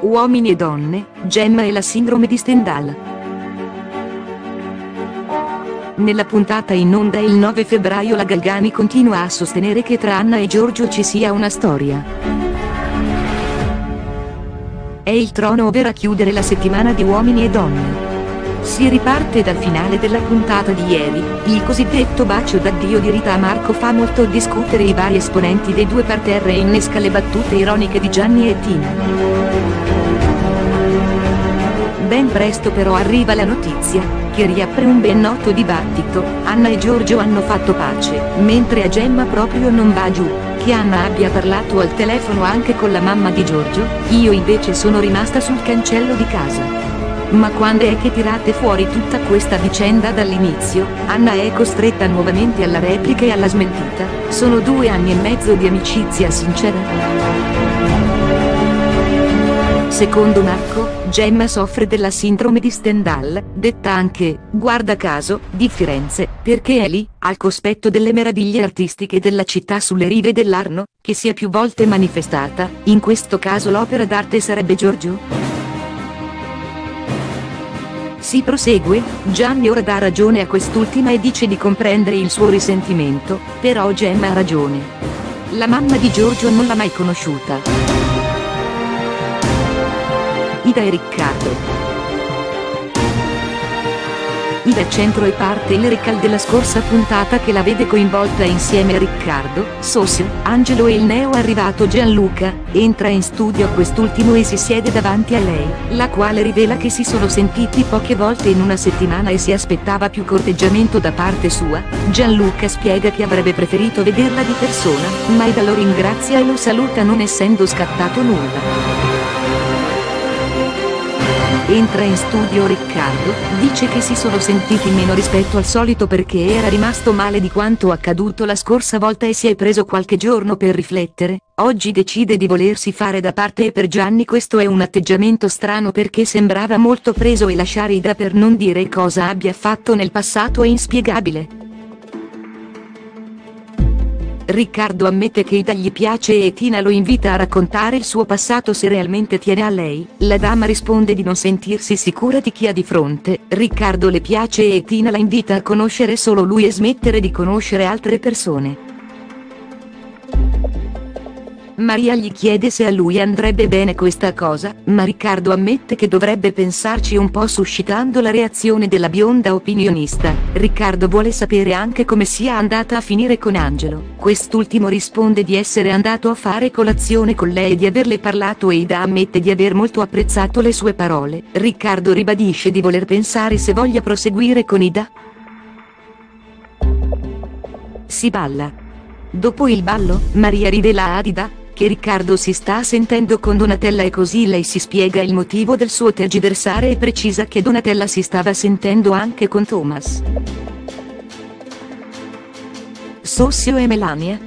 Uomini e donne, Gemma e la sindrome di Stendhal. Nella puntata in onda il 9 febbraio la Galgani continua a sostenere che tra Anna e Giorgio ci sia una storia. È il trono over a chiudere la settimana di Uomini e donne. Si riparte dal finale della puntata di ieri, il cosiddetto bacio d'addio di Rita a Marco fa molto discutere i vari esponenti dei due parterre e innesca le battute ironiche di Gianni e Tina. Ben presto però arriva la notizia, che riapre un ben noto dibattito, Anna e Giorgio hanno fatto pace, mentre a Gemma proprio non va giù, che Anna abbia parlato al telefono anche con la mamma di Giorgio, io invece sono rimasta sul cancello di casa. Ma quando è che tirate fuori tutta questa vicenda dall'inizio, Anna è costretta nuovamente alla replica e alla smentita, sono due anni e mezzo di amicizia sincera. Secondo Marco, Gemma soffre della sindrome di Stendhal, detta anche, guarda caso, di Firenze, perché è lì, al cospetto delle meraviglie artistiche della città sulle rive dell'Arno, che si è più volte manifestata, in questo caso l'opera d'arte sarebbe Giorgio? Si prosegue, Gianni ora dà ragione a quest'ultima e dice di comprendere il suo risentimento, però Gemma ha ragione. La mamma di Giorgio non l'ha mai conosciuta. Ida e Riccardo. Ida centro e parte il recal della scorsa puntata che la vede coinvolta insieme a Riccardo, Sosio, Angelo e il neo arrivato Gianluca, entra in studio quest'ultimo e si siede davanti a lei, la quale rivela che si sono sentiti poche volte in una settimana e si aspettava più corteggiamento da parte sua, Gianluca spiega che avrebbe preferito vederla di persona, ma Ida lo ringrazia e lo saluta non essendo scattato nulla. Entra in studio Riccardo, dice che si sono sentiti meno rispetto al solito perché era rimasto male di quanto accaduto la scorsa volta e si è preso qualche giorno per riflettere, oggi decide di volersi fare da parte e per Gianni questo è un atteggiamento strano perché sembrava molto preso e lasciare Ida per non dire cosa abbia fatto nel passato è inspiegabile. Riccardo ammette che Ida gli piace e Tina lo invita a raccontare il suo passato se realmente tiene a lei. La dama risponde di non sentirsi sicura di chi ha di fronte. Riccardo le piace e Tina la invita a conoscere solo lui e smettere di conoscere altre persone. Maria gli chiede se a lui andrebbe bene questa cosa, ma Riccardo ammette che dovrebbe pensarci un po' suscitando la reazione della bionda opinionista. Riccardo vuole sapere anche come sia andata a finire con Angelo. Quest'ultimo risponde di essere andato a fare colazione con lei e di averle parlato e Ida ammette di aver molto apprezzato le sue parole. Riccardo ribadisce di voler pensare se voglia proseguire con Ida. Si balla. Dopo il ballo, Maria rivela a Adida, che Riccardo si sta sentendo con Donatella e così lei si spiega il motivo del suo tergiversare e precisa che Donatella si stava sentendo anche con Thomas. Sossio e Melania,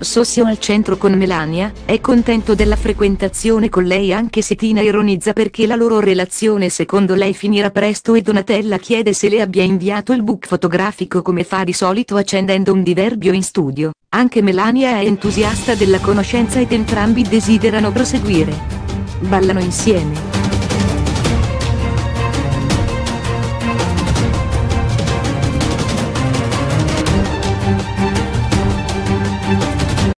Sossio al centro con Melania, è contento della frequentazione con lei anche se Tina ironizza perché la loro relazione secondo lei finirà presto e Donatella chiede se le abbia inviato il book fotografico come fa di solito accendendo un diverbio in studio. Anche Melania è entusiasta della conoscenza ed entrambi desiderano proseguire. Ballano insieme.